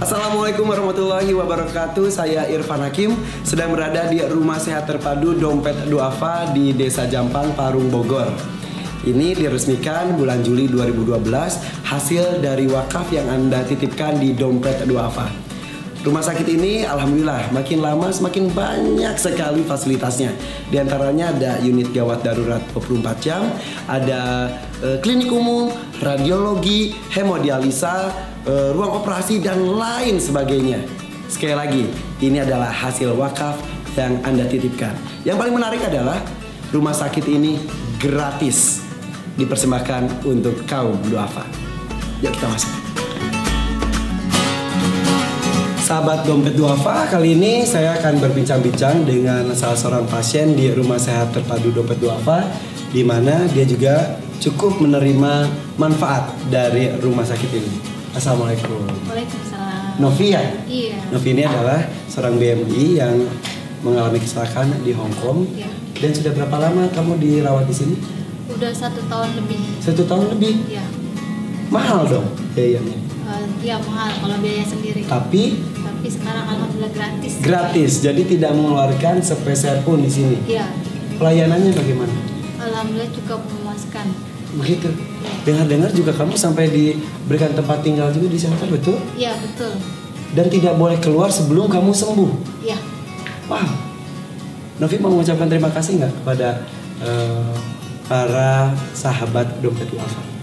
Assalamualaikum warahmatullahi wabarakatuh. Saya Irfan Hakim sedang berada di Rumah Sehat Terpadu Dompet Duafa di Desa Jampang, Parung, Bogor. Ini diresmikan bulan Juli 2012 hasil dari wakaf yang Anda titipkan di Dompet Duafa. Rumah sakit ini alhamdulillah makin lama semakin banyak sekali fasilitasnya. Di antaranya ada unit gawat darurat 24 jam, ada e, klinik umum, radiologi, hemodialisa, e, ruang operasi dan lain sebagainya. Sekali lagi, ini adalah hasil wakaf yang Anda titipkan. Yang paling menarik adalah rumah sakit ini gratis dipersembahkan untuk kaum duafa. Yuk kita masuk. Sahabat Dompet Duafa, kali ini saya akan berbincang-bincang dengan salah seorang pasien di Rumah Sehat Terpadu Dompet Duafa di mana dia juga cukup menerima manfaat dari rumah sakit ini. Assalamualaikum. Waalaikumsalam. Novi ya? Iya. Novi ini adalah seorang BMI yang mengalami kecelakaan di Hong Kong. Iya. Dan sudah berapa lama kamu dirawat di sini? Udah satu tahun lebih. Satu tahun lebih. Ya. Mahal dong biayanya. Uh, ya mahal kalau biaya sendiri. Tapi Tapi sekarang alhamdulillah gratis. gratis, jadi tidak mengeluarkan sepeser pun di sini. Iya. Pelayanannya bagaimana? Alhamdulillah cukup memuaskan. Begitu. Dengar-dengar juga kamu sampai diberikan tempat tinggal juga di sana, betul? Iya betul. Dan tidak boleh keluar sebelum kamu sembuh. Iya. Wow. Novi mau mengucapkan terima kasih nggak kepada eh, para sahabat dompet duafa?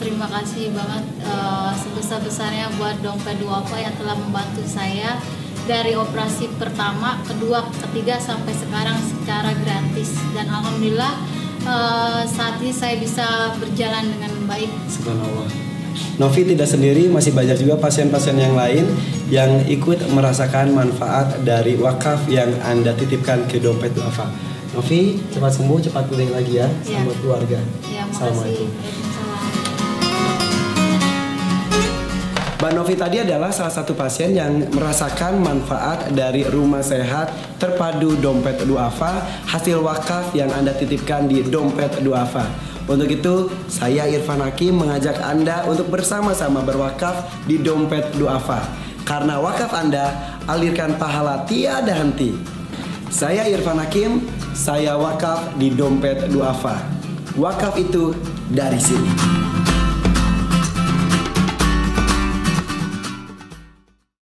Terima kasih banget uh, sebesar-besarnya buat Dompet Duafa yang telah membantu saya dari operasi pertama, kedua, ketiga sampai sekarang secara gratis dan alhamdulillah uh, saat ini saya bisa berjalan dengan baik. Subhanallah. Novi tidak sendiri, masih banyak juga pasien-pasien yang lain yang ikut merasakan manfaat dari wakaf yang Anda titipkan ke dompet duafa. Novi, cepat sembuh, cepat pulih lagi ya, Ya. sama keluarga. Ya, Assalamualaikum. Mbak Novi tadi adalah salah satu pasien yang merasakan manfaat dari rumah sehat terpadu dompet duafa hasil wakaf yang Anda titipkan di dompet duafa. Untuk itu, saya Irfan Hakim mengajak Anda untuk bersama-sama berwakaf di dompet duafa. Karena wakaf Anda alirkan pahala tiada henti. Saya Irfan Hakim, saya wakaf di dompet duafa. Wakaf itu dari sini.